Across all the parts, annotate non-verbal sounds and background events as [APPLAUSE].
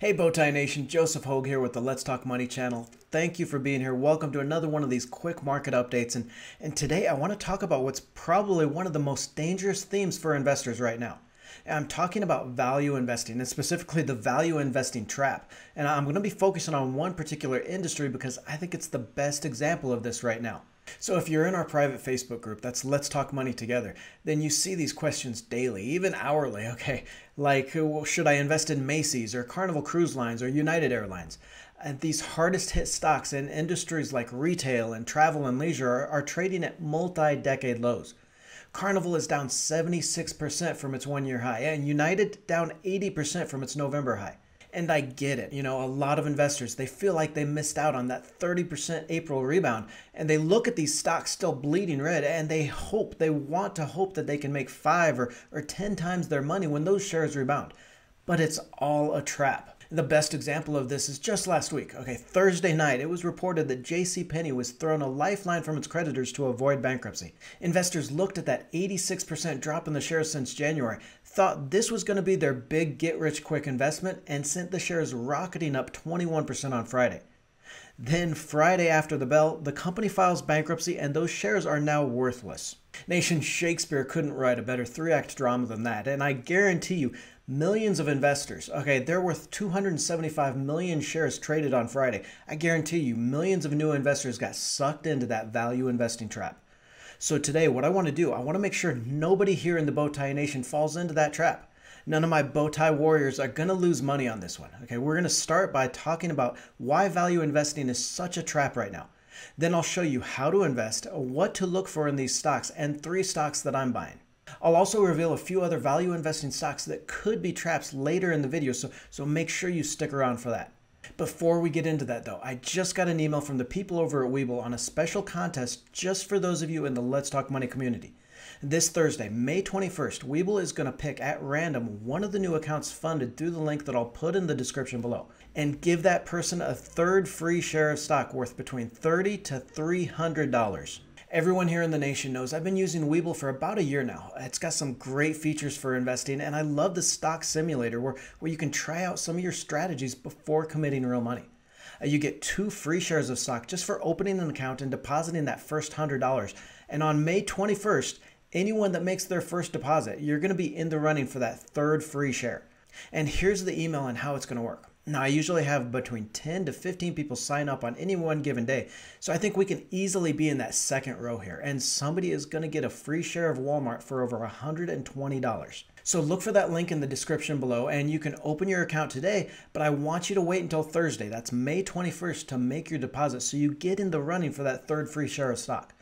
Hey Bowtie Nation, Joseph Hogue here with the Let's Talk Money channel. Thank you for being here. Welcome to another one of these quick market updates. And, and today I want to talk about what's probably one of the most dangerous themes for investors right now. And I'm talking about value investing and specifically the value investing trap. And I'm going to be focusing on one particular industry because I think it's the best example of this right now. So if you're in our private Facebook group, that's Let's Talk Money Together, then you see these questions daily, even hourly, [LAUGHS] okay? Like, uh, well, should I invest in Macy's or Carnival Cruise Lines or United Airlines? And these hardest hit stocks in industries like retail and travel and leisure are, are trading at multi-decade lows. Carnival is down 76% from its one year high, and United down 80% from its November high. And I get it. You know, a lot of investors, they feel like they missed out on that 30% April rebound. And they look at these stocks still bleeding red and they hope, they want to hope that they can make five or, or 10 times their money when those shares rebound. But it's all a trap. The best example of this is just last week. Okay, Thursday night, it was reported that J.C. Penney was thrown a lifeline from its creditors to avoid bankruptcy. Investors looked at that 86% drop in the shares since January, thought this was going to be their big get rich quick investment, and sent the shares rocketing up 21% on Friday. Then, Friday after the bell, the company files bankruptcy and those shares are now worthless. Nation Shakespeare couldn't write a better three act drama than that, and I guarantee you, millions of investors, okay, they're worth 275 million shares traded on Friday. I guarantee you, millions of new investors got sucked into that value investing trap. So today, what I want to do, I want to make sure nobody here in the Bowtie Nation falls into that trap none of my bow tie warriors are going to lose money on this one. Okay, we're going to start by talking about why value investing is such a trap right now. Then I'll show you how to invest, what to look for in these stocks, and three stocks that I'm buying. I'll also reveal a few other value investing stocks that could be traps later in the video, so, so make sure you stick around for that. Before we get into that though, I just got an email from the people over at Webull on a special contest just for those of you in the Let's Talk Money community. This Thursday, May 21st, Webull is going to pick at random one of the new accounts funded through the link that I'll put in the description below and give that person a third free share of stock worth between 30 to $300. Everyone here in the nation knows I've been using Webull for about a year now. It's got some great features for investing, and I love the stock simulator where, where you can try out some of your strategies before committing real money. Uh, you get two free shares of stock just for opening an account and depositing that first $100. And on May 21st, anyone that makes their first deposit, you're going to be in the running for that third free share. And here's the email and how it's going to work. Now, I usually have between 10 to 15 people sign up on any one given day. So I think we can easily be in that second row here. And somebody is going to get a free share of Walmart for over $120. So look for that link in the description below and you can open your account today, but I want you to wait until Thursday. That's May 21st to make your deposit so you get in the running for that third free share of stock.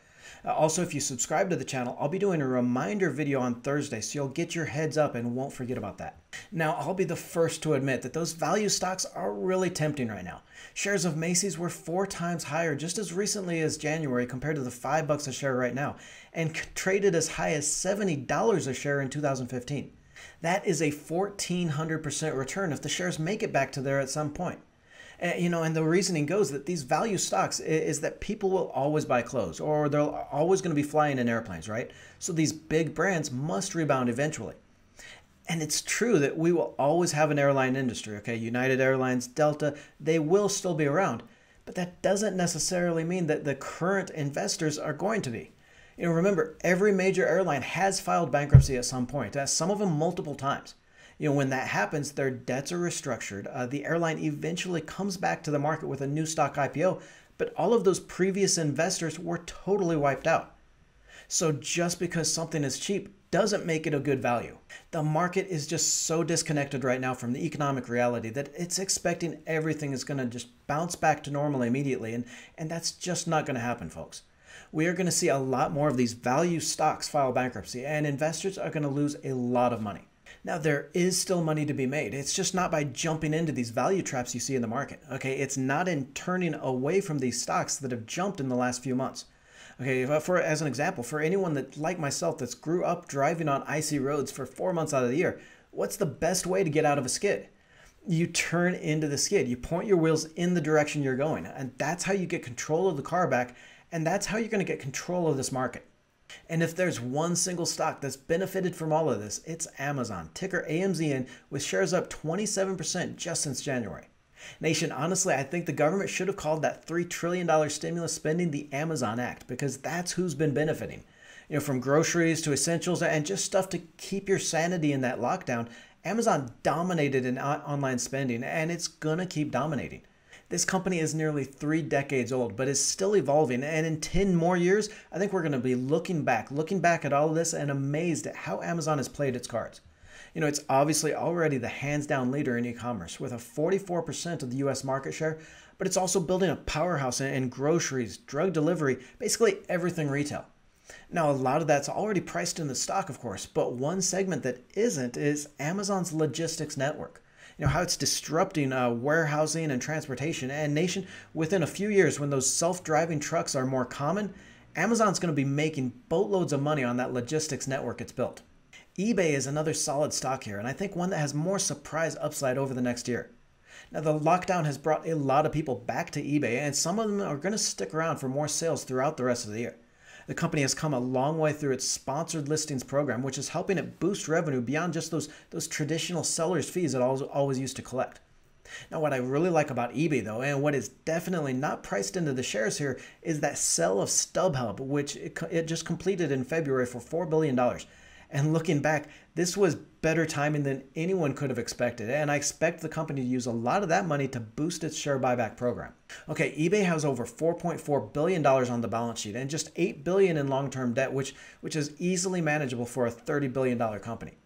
Uh, also, if you subscribe to the channel, I'll be doing a reminder video on Thursday, so you'll get your heads up and won't forget about that. Now, I'll be the first to admit that those value stocks are really tempting right now. Shares of Macy's were four times higher just as recently as January compared to the five bucks a share right now, and traded as high as $70 a share in 2015. That is a 1400% return if the shares make it back to there at some point. Uh, you know, and the reasoning goes that these value stocks is, is that people will always buy clothes or they're always going to be flying in airplanes, right? So these big brands must rebound eventually. And it's true that we will always have an airline industry, okay? United Airlines, Delta, they will still be around. But that doesn't necessarily mean that the current investors are going to be. You know, remember, every major airline has filed bankruptcy at some point, uh, some of them multiple times you know, when that happens, their debts are restructured. Uh, the airline eventually comes back to the market with a new stock IPO, but all of those previous investors were totally wiped out. So just because something is cheap doesn't make it a good value. The market is just so disconnected right now from the economic reality that it's expecting everything is going to just bounce back to normal immediately, and, and that's just not going to happen, folks. We are going to see a lot more of these value stocks file bankruptcy, and investors are going to lose a lot of money. Now, there is still money to be made. It's just not by jumping into these value traps you see in the market. Okay, it's not in turning away from these stocks that have jumped in the last few months. Okay, uh, for as an example, for anyone that like myself that's grew up driving on icy roads for four months out of the year, what's the best way to get out of a skid? You turn into the skid. You point your wheels in the direction you're going, and that's how you get control of the car back, and that's how you're going to get control of this market. And if there's one single stock that's benefited from all of this, it's Amazon, ticker AMZN, with shares up 27% just since January. Nation, honestly, I think the government should have called that $3 trillion stimulus spending the Amazon Act because that's who's been benefiting. You know, from groceries to essentials and just stuff to keep your sanity in that lockdown, Amazon dominated in online spending and it's gonna keep dominating. This company is nearly three decades old, but is still evolving. And in 10 more years, I think we're going to be looking back, looking back at all of this and amazed at how Amazon has played its cards. You know, it's obviously already the hands down leader in e commerce with a 44% of the US market share, but it's also building a powerhouse in groceries, drug delivery, basically everything retail. Now, a lot of that's already priced in the stock, of course, but one segment that isn't is Amazon's logistics network you know how it's disrupting uh, warehousing and transportation. And nation within a few years when those self-driving trucks are more common amazon's going to be making boatloads of money on that logistics network it's built. ebay is another solid stock here and i think one that has more surprise upside over the next year. Now the lockdown has brought a lot of people back to ebay and some of them are going to stick around for more sales throughout the rest of the year the company has come a long way through its sponsored listings program, which is helping it boost revenue beyond just those, those traditional sellers' fees it always, always used to collect. Now, what I really like about eBay, though, and what is definitely not priced into the shares here, is that sale of StubHub, which it, it just completed in February for $4 billion. And looking back, this was better timing than anyone could have expected. And I expect the company to use a lot of that money to boost its share buyback program. Okay, eBay has over $4.4 billion on the balance sheet and just 8 billion in long-term debt, which, which is easily manageable for a $30 billion company.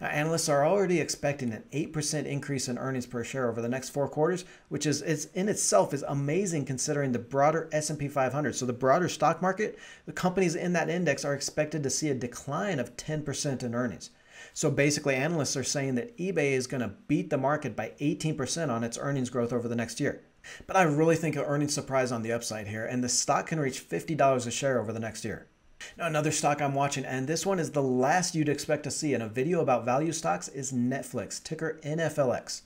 Now, analysts are already expecting an 8% increase in earnings per share over the next four quarters, which is, is in itself is amazing considering the broader S&P 500. So the broader stock market, the companies in that index are expected to see a decline of 10% in earnings. So basically, analysts are saying that eBay is going to beat the market by 18% on its earnings growth over the next year. But I really think an earnings surprise on the upside here, and the stock can reach $50 a share over the next year. Now, another stock I'm watching, and this one is the last you'd expect to see in a video about value stocks, is Netflix, ticker NFLX.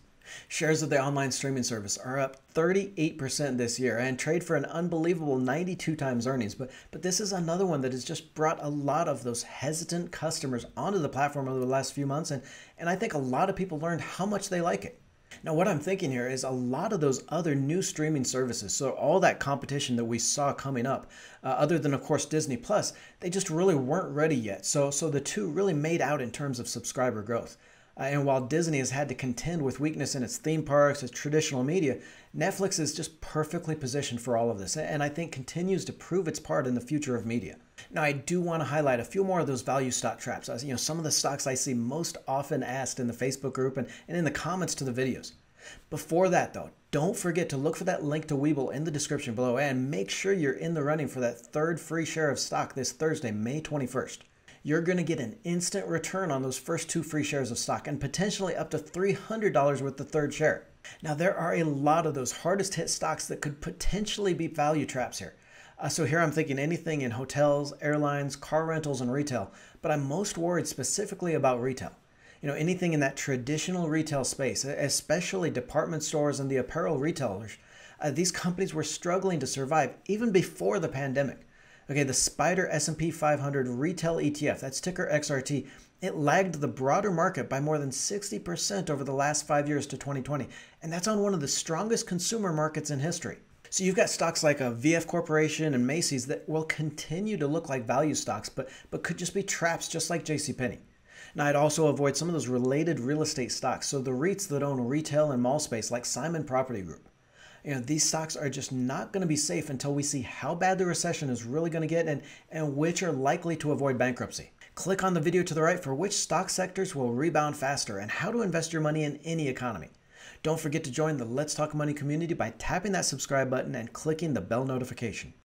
Shares of the online streaming service are up 38% this year and trade for an unbelievable 92 times earnings. But, but this is another one that has just brought a lot of those hesitant customers onto the platform over the last few months. And, and I think a lot of people learned how much they like it. Now, what I'm thinking here is a lot of those other new streaming services, so all that competition that we saw coming up, uh, other than of course Disney Plus, they just really weren't ready yet. So, so the two really made out in terms of subscriber growth. Uh, and while Disney has had to contend with weakness in its theme parks, its traditional media, Netflix is just perfectly positioned for all of this, and I think continues to prove its part in the future of media. Now, I do want to highlight a few more of those value stock traps. You know, some of the stocks I see most often asked in the Facebook group and, and in the comments to the videos. Before that, though, don't forget to look for that link to Webull in the description below and make sure you're in the running for that third free share of stock this Thursday, May 21st you're going to get an instant return on those first two free shares of stock and potentially up to $300 with the third share. Now, there are a lot of those hardest hit stocks that could potentially be value traps here. Uh, so here I'm thinking anything in hotels, airlines, car rentals, and retail, but I'm most worried specifically about retail. You know, anything in that traditional retail space, especially department stores and the apparel retailers, uh, these companies were struggling to survive even before the pandemic. Okay, the Spider S&P 500 retail ETF, that's ticker XRT, it lagged the broader market by more than 60% over the last 5 years to 2020, and that's on one of the strongest consumer markets in history. So you've got stocks like a VF Corporation and Macy's that will continue to look like value stocks, but but could just be traps just like JCPenney. Now I'd also avoid some of those related real estate stocks, so the REITs that own retail and mall space like Simon Property Group you know, these stocks are just not going to be safe until we see how bad the recession is really going to get and, and which are likely to avoid bankruptcy. Click on the video to the right for which stock sectors will rebound faster and how to invest your money in any economy. Don't forget to join the Let's Talk Money community by tapping that subscribe button and clicking the bell notification.